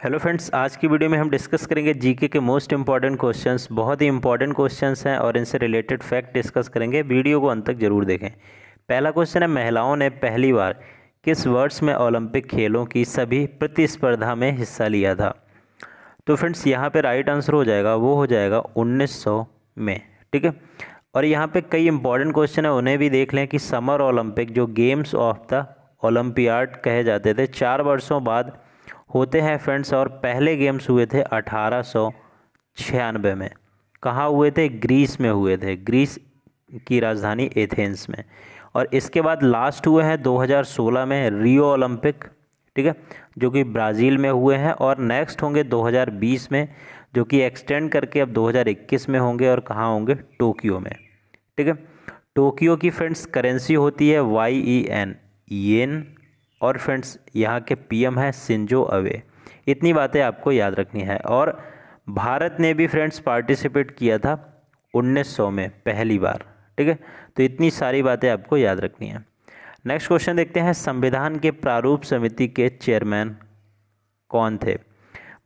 Hello friends आज की video में हम डिस्कस करेंगे जीके के मोस्ट इंपॉर्टेंट क्वेश्चंस बहुत ही इंपॉर्टेंट क्वेश्चंस हैं और इनसे रिलेटेड फैक्ट डिस्कस करेंगे। वीडियो को अंत तक ज़रूर देखें। पहला क्वेश्चन है, महिलाओं ने पहली बार किस वर्ष में ओलंपिक खेलों की सभी प्रतिस्पर्धा में हिस्सा लिया था? तो फ्रेंड्स यहाँ पर राइट आंसर हो जाएगा, वो हो जाएगा उन्नीस सौ में, ठीक है? और यहाँ पर कई इंपॉर्टेंट क्वेश्चन है, उन्हें भी देख लें कि समर ओलंपिक जो गेम्स ऑफ़ द ओलंपियाड कहे जाते थे, चार वर्षों बाद होते हैं फ्रेंड्स और पहले गेम्स हुए थे अठारह सौ छियानवे में। कहाँ हुए थे? ग्रीस में हुए थे। ग्रीस की राजधानी एथेंस में। और इसके बाद लास्ट हुए हैं 2016 में रियो ओलंपिक, ठीक है, जो कि ब्राज़ील में हुए हैं और नेक्स्ट होंगे 2020 में, जो कि एक्सटेंड करके अब 2021 में होंगे और कहाँ होंगे? टोक्यो में, ठीक है। टोक्यो की फ्रेंड्स करेंसी होती है वाई ई एन, येन और फ्रेंड्स, यहाँ के पीएम है सिंजो अवे। इतनी बातें आपको याद रखनी है। और भारत ने भी फ्रेंड्स पार्टिसिपेट किया था 1900 में, पहली बार, ठीक है? तो इतनी सारी बातें आपको याद रखनी है। नेक्स्ट क्वेश्चन देखते हैं। संविधान के प्रारूप समिति के चेयरमैन कौन थे?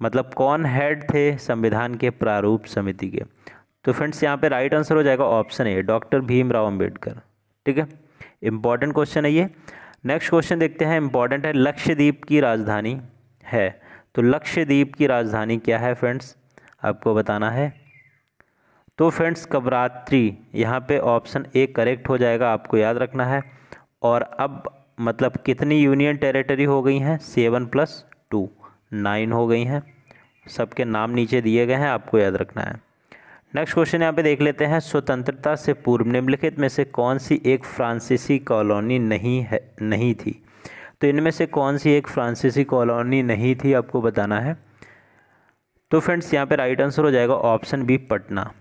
मतलब कौन हेड थे संविधान के प्रारूप समिति के? तो फ्रेंड्स, यहाँ पे राइट आंसर हो जाएगा option A, doctor Bhimrao Ambedkar, ठीक है? इंपॉर्टेंट क्वेश्चन है ये। नेक्स्ट क्वेश्चन देखते हैं इंपॉर्टेंट है, लक्षद्वीप की राजधानी है। तो लक्षद्वीप की राजधानी क्या है फ्रेंड्स आपको बताना है। तो फ्रेंड्स कवरात्रि यहाँ पे ऑप्शन ए करेक्ट हो जाएगा, आपको याद रखना है। और अब मतलब कितनी यूनियन टेरिटरी हो गई हैं? सेवन प्लस टू नाइन हो गई हैं। सबके नाम नीचे दिए गए हैं, आपको याद रखना है। नेक्स्ट क्वेश्चन यहाँ पे देख लेते हैं, स्वतंत्रता से पूर्व निम्नलिखित में से कौन सी एक फ्रांसीसी कॉलोनी नहीं है, नहीं थी? तो इनमें से कौन सी एक फ्रांसीसी कॉलोनी नहीं थी आपको बताना है? तो फ्रेंड्स यहाँ पे राइट आंसर हो जाएगा ऑप्शन बी पटना।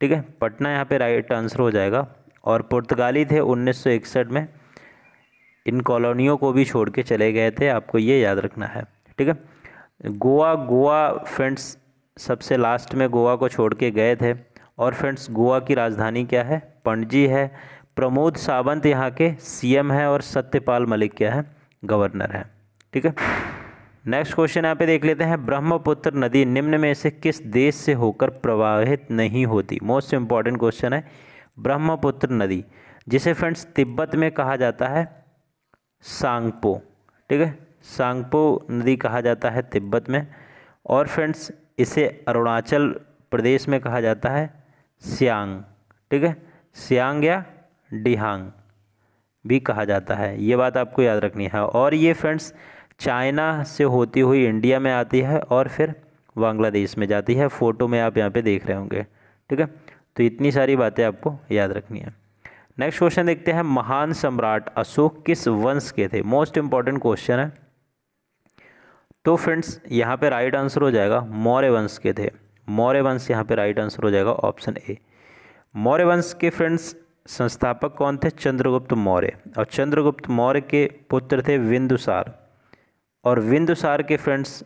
ठीक है? पटना यहाँ पे राइट आंसर हो जाएगा। और पुर्तगाली थे उन्नीस सौ इकसठ में। इन कॉलोनियों को भी छोड़ के चले गए थे, आपको ये याद रखना है। ठीक है? गोवा गोवा, फ्रेंड्स सबसे लास्ट में गोवा को छोड़ के गए थे। और फ्रेंड्स गोवा की राजधानी क्या है? पणजी है। प्रमोद सावंत यहाँ के सीएम है और सत्यपाल मलिक क्या है? गवर्नर है। ठीक है? नेक्स्ट क्वेश्चन यहाँ पे देख लेते हैं। ब्रह्मपुत्र नदी निम्न में से किस देश से होकर प्रवाहित नहीं होती? मोस्ट इंपॉर्टेंट क्वेश्चन है। ब्रह्मपुत्र नदी, जिसे फ्रेंड्स तिब्बत में कहा जाता है सांगपो। ठीक है? सांगपो नदी कहा जाता है तिब्बत में। और फ्रेंड्स इसे अरुणाचल प्रदेश में कहा जाता है सियांग, ठीक है? सियांग या डिहांग भी कहा जाता है। ये बात आपको याद रखनी है। और ये फ्रेंड्स, चाइना से होती हुई इंडिया में आती है और फिर बांग्लादेश में जाती है। फ़ोटो में आप यहाँ पे देख रहे होंगे, ठीक है? तो इतनी सारी बातें आपको याद रखनी है। नेक्स्ट क्वेश्चन देखते हैं, महान सम्राट अशोक किस वंश के थे? मोस्ट इंपॉर्टेंट क्वेश्चन है। तो फ्रेंड्स, यहाँ पे राइट आंसर हो जाएगा मौर्य वंश के थे। मौर्य वंश यहाँ पे राइट आंसर हो जाएगा ऑप्शन ए मौर्य वंश के फ्रेंड्स, संस्थापक कौन थे? चंद्रगुप्त मौर्य। और चंद्रगुप्त मौर्य के पुत्र थे विंदुसार। और विंदुसार के फ्रेंड्स,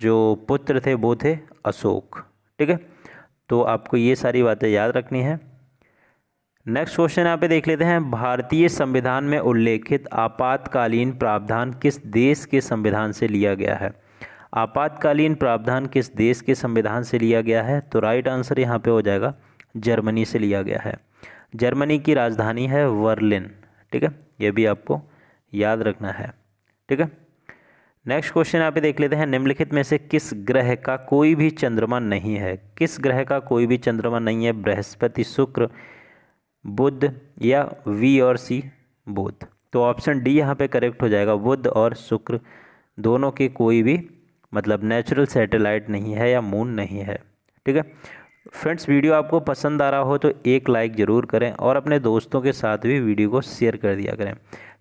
जो पुत्र थे वो थे अशोक। ठीक है? तो आपको ये सारी बातें याद रखनी है। नेक्स्ट क्वेश्चन यहाँ पे देख लेते हैं। भारतीय संविधान में उल्लेखित आपातकालीन प्रावधान किस देश के संविधान से लिया गया है? आपातकालीन प्रावधान किस देश के संविधान से लिया गया है? तो राइट आंसर यहाँ पे हो जाएगा, जर्मनी से लिया गया है। जर्मनी की राजधानी है वर्लिन, ठीक है? ये भी आपको याद रखना है, ठीक है? नेक्स्ट क्वेश्चन यहाँ पे देख लेते हैं, निम्नलिखित में से किस ग्रह का कोई भी चंद्रमा नहीं है? किस ग्रह का कोई भी चंद्रमा नहीं है? बृहस्पति, शुक्र, बुध या वी और सी बुध तो ऑप्शन डी यहाँ पे करेक्ट हो जाएगा, बुध और शुक्र, दोनों के कोई भी मतलब नेचुरल सैटेलाइट नहीं है या मून नहीं है, ठीक है? फ्रेंड्स वीडियो आपको पसंद आ रहा हो तो एक लाइक ज़रूर करें और अपने दोस्तों के साथ भी वीडियो को शेयर कर दिया करें।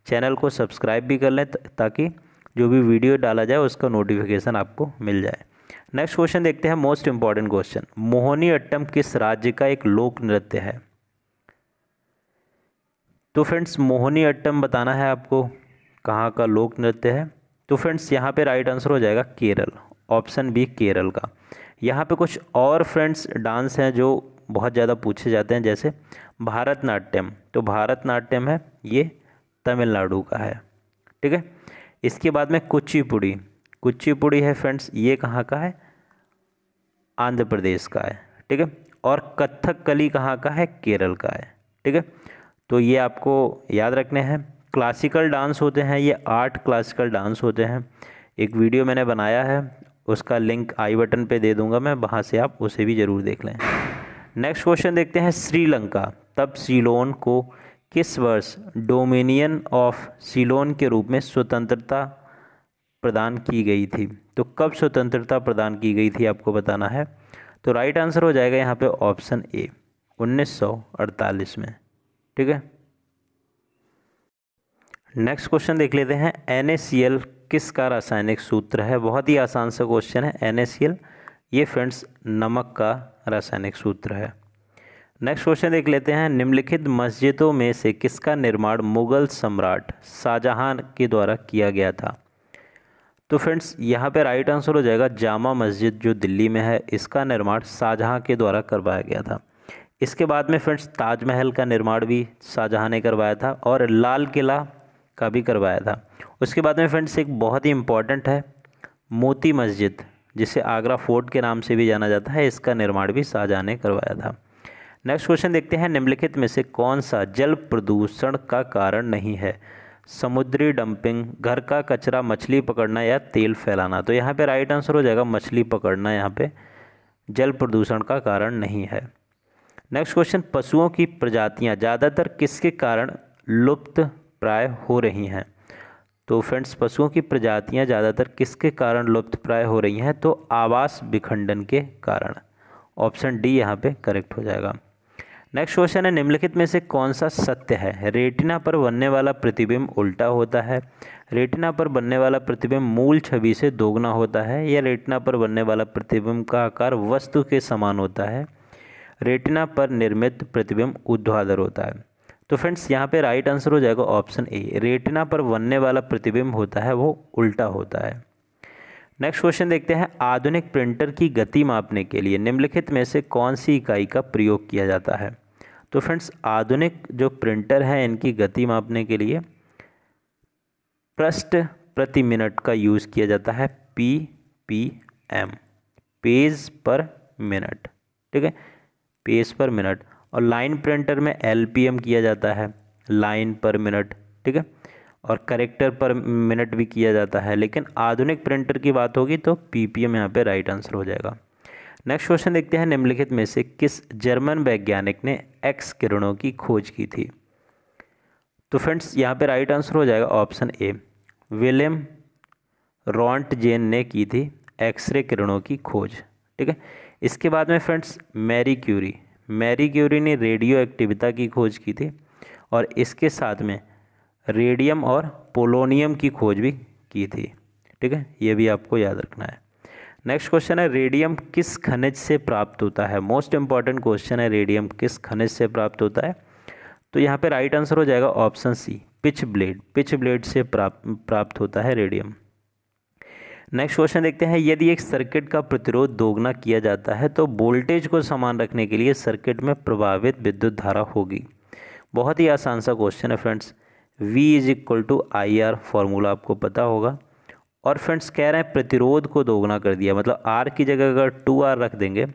चैनल को सब्सक्राइब भी कर लें ताकि जो भी वीडियो डाला जाए उसका नोटिफिकेशन आपको मिल जाए। नेक्स्ट क्वेश्चन देखते हैं मोस्ट इंपॉर्टेंट क्वेश्चन मोहनी अट्टम किस राज्य का एक लोक नृत्य है? तो फ्रेंड्स मोहनी अट्टम बताना है आपको कहाँ का लोक नृत्य है। तो फ्रेंड्स, यहाँ पे राइट आंसर हो जाएगा केरल ऑप्शन बी केरल का। यहाँ पे कुछ और फ्रेंड्स डांस हैं जो बहुत ज़्यादा पूछे जाते हैं, जैसे भारतनाट्यम। तो भारतनाट्यम है, ये तमिलनाडु का है, ठीक है? इसके बाद में कुचिपुड़ी। कुचिपुड़ी है फ्रेंड्स ये कहाँ का है? आंध्र प्रदेश का है, ठीक है? और कथक कली कहाँ का है? केरल का है, ठीक है? तो ये आपको याद रखने हैं। क्लासिकल डांस होते हैं, ये आठ क्लासिकल डांस होते हैं। एक वीडियो मैंने बनाया है, उसका लिंक आई बटन पे दे दूँगा मैं, वहाँ से आप उसे भी ज़रूर देख लें। नेक्स्ट क्वेश्चन देखते हैं, श्रीलंका। तब सीलोन को किस वर्ष डोमिनियन ऑफ़ सीलोन के रूप में स्वतंत्रता प्रदान की गई थी? तो कब स्वतंत्रता प्रदान की गई थी आपको बताना है? तो राइट आंसर हो जाएगा यहाँ पे ऑप्शन ए 1948 में। ठीक है? नेक्स्ट क्वेश्चन देख लेते हैं। एन किसका रासायनिक सूत्र है? बहुत ही आसान सा क्वेश्चन है। एन ये फ्रेंड्स नमक का रासायनिक सूत्र है। नेक्स्ट क्वेश्चन देख लेते हैं। निम्नलिखित मस्जिदों में से किसका निर्माण मुगल सम्राट शाहजहां के द्वारा किया गया था? तो फ्रेंड्स यहाँ पे राइट आंसर हो जाएगा जामा मस्जिद, जो दिल्ली में है। इसका निर्माण शाहजहां के द्वारा करवाया गया था। इसके बाद में फ्रेंड्स ताजमहल का निर्माण भी शाहजहां ने करवाया था। और लाल किला का भी करवाया था। उसके बाद में फ्रेंड्स एक बहुत ही इंपॉर्टेंट है, मोती मस्जिद, जिसे आगरा फोर्ट के नाम से भी जाना जाता है, इसका निर्माण भी शाहजहां ने करवाया था। नेक्स्ट क्वेश्चन देखते हैं, निम्नलिखित में से कौन सा जल प्रदूषण का कारण नहीं है? समुद्री डंपिंग घर का कचरा, मछली पकड़ना या तेल फैलाना? तो यहाँ पे राइट आंसर हो जाएगा, मछली पकड़ना यहाँ पे जल प्रदूषण का कारण नहीं है। नेक्स्ट क्वेश्चन पशुओं की प्रजातियाँ, ज़्यादातर किसके कारण लुप्त प्राय हो रही हैं। तो फ्रेंड्स, पशुओं की प्रजातियाँ ज़्यादातर किसके कारण लुप्त प्राय हो रही हैं? तो आवास विखंडन के कारण। ऑप्शन डी यहाँ पे करेक्ट हो जाएगा। नेक्स्ट क्वेश्चन है, निम्नलिखित में से कौन सा सत्य है? रेटिना पर बनने वाला प्रतिबिंब उल्टा होता है। रेटिना पर बनने वाला प्रतिबिंब मूल छवि से दोगुना होता है, या रेटिना पर बनने वाला प्रतिबिंब का आकार वस्तु के समान होता है? रेटिना पर निर्मित प्रतिबिंब ऊर्ध्वाधर होता है। तो फ्रेंड्स, यहाँ पे राइट आंसर हो जाएगा ऑप्शन ए रेटिना पर बनने वाला प्रतिबिंब होता है, वो उल्टा होता है। नेक्स्ट क्वेश्चन देखते हैं, आधुनिक प्रिंटर की गति मापने के लिए निम्नलिखित में से कौन सी इकाई का प्रयोग किया जाता है? तो फ्रेंड्स, आधुनिक जो प्रिंटर हैं, इनकी गति मापने के लिए पृष्ठ प्रति मिनट का यूज़ किया जाता है पी पी एम पेज पर मिनट ठीक है? पेज पर मिनट और लाइन प्रिंटर में एल पी एम किया जाता है, लाइन पर मिनट, ठीक है? और करेक्टर पर मिनट भी किया जाता है, लेकिन आधुनिक प्रिंटर की बात होगी तो पी पी एम यहाँ पर राइट आंसर हो जाएगा। नेक्स्ट क्वेश्चन देखते हैं निम्नलिखित में से, किस जर्मन वैज्ञानिक ने एक्स किरणों की खोज की थी? तो फ्रेंड्स यहाँ पे राइट आंसर हो जाएगा ऑप्शन ए विलियम रॉन्ट जेन ने की थी एक्सरे किरणों की खोज, ठीक है? इसके बाद में friends Marie Curie Marie Curie ने रेडियो एक्टिविता की खोज की थी और इसके साथ में रेडियम और पोलोनियम की खोज भी की थी। ठीक है? ये भी आपको याद रखना है। नेक्स्ट क्वेश्चन है, रेडियम किस खनिज से प्राप्त होता है? मोस्ट इंपॉर्टेंट क्वेश्चन है, रेडियम किस खनिज से प्राप्त होता है? तो यहाँ पे राइट आंसर हो जाएगा option C, pitchblende. Pitchblende से प्राप्त प्राप्त होता है रेडियम। नेक्स्ट क्वेश्चन देखते हैं। यदि एक सर्किट का प्रतिरोध दोगुना किया जाता है तो वोल्टेज को समान रखने के लिए सर्किट में प्रभावित विद्युत धारा होगी। बहुत ही आसान सा क्वेश्चन है friends V is equal to I R formula आपको पता होगा। और फ्रेंड्स कह रहे हैं, प्रतिरोध को दोगुना कर दिया। मतलब आर की जगह अगर टू आर रख देंगे,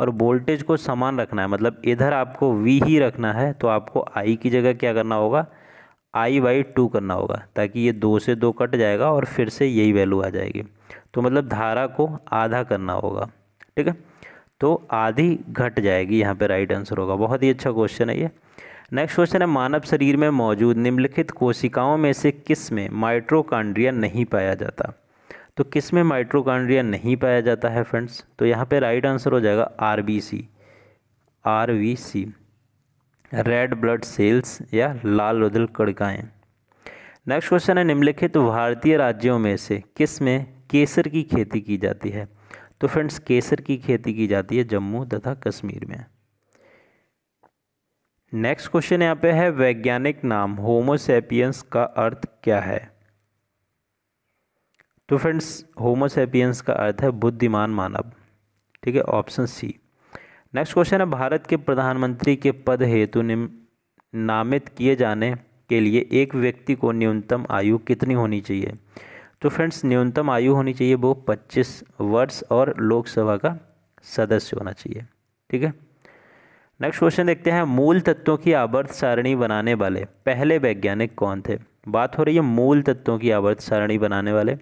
और वोल्टेज को समान रखना है मतलब इधर आपको वी ही रखना है तो आपको आई की जगह क्या करना होगा? आई बाई टू करना होगा, ताकि ये दो से दो कट जाएगा और फिर से यही वैल्यू आ जाएगी। तो मतलब धारा को आधा करना होगा, ठीक है? तो आधी घट जाएगी यहाँ पे राइट आंसर होगा। बहुत ही अच्छा क्वेश्चन है ये। नेक्स्ट क्वेश्चन है, मानव शरीर में मौजूद निम्नलिखित कोशिकाओं में से किसमें माइट्रोकांड्रिया नहीं पाया जाता? तो किसमें माइट्रोकांड्रिया नहीं पाया जाता है फ्रेंड्स तो यहाँ पे राइट आंसर हो जाएगा R B C R V C red blood cells या लाल रुधिर कड़काएँ। नेक्स्ट क्वेश्चन है, निम्नलिखित भारतीय राज्यों में से किसमें केसर की खेती की जाती है। तो फ्रेंड्स, केसर की खेती की जाती है जम्मू तथा कश्मीर में। नेक्स्ट क्वेश्चन यहाँ पे है, वैज्ञानिक नाम होमोसेपियंस का अर्थ क्या है? तो फ्रेंड्स होमोसेपियंस का अर्थ है बुद्धिमान मानव। ठीक है, ऑप्शन सी। नेक्स्ट क्वेश्चन है, भारत के प्रधानमंत्री के पद हेतु नामित किए जाने के लिए एक व्यक्ति को न्यूनतम आयु कितनी होनी चाहिए? तो फ्रेंड्स, न्यूनतम आयु होनी चाहिए वो पच्चीस वर्ष और लोकसभा का सदस्य होना चाहिए। ठीक है? नेक्स्ट क्वेश्चन देखते हैं। मूल तत्वों की आवर्त सारणी बनाने वाले पहले वैज्ञानिक कौन थे? बात हो रही है मूल तत्वों की आवर्त सारणी बनाने वाले।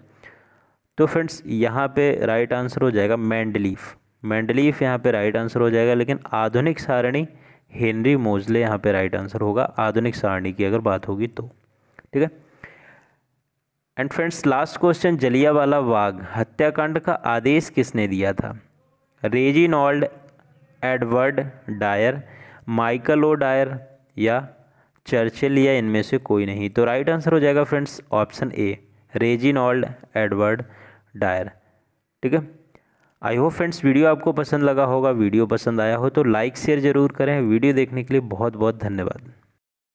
तो फ्रेंड्स, यहाँ पे राइट आंसर हो जाएगा मैंडलीफ मैंडलीफ यहाँ पे राइट आंसर हो जाएगा, लेकिन आधुनिक सारणी हेनरी मोजले यहाँ पे राइट आंसर होगा, आधुनिक सारणी की अगर बात होगी तो। ठीक है? And friends last question Jallianwala Bagh, हत्याकांड का आदेश किसने दिया था? Reginald Edward Dyer Michael O Dyer या चर्चिल या इनमें से कोई नहीं। तो राइट आंसर हो जाएगा friends option A Reginald Edward Dyer ठीक है? आई होप फ्रेंड्स वीडियो आपको पसंद लगा होगा। वीडियो पसंद आया हो तो लाइक शेयर ज़रूर करें। वीडियो देखने के लिए बहुत बहुत धन्यवाद।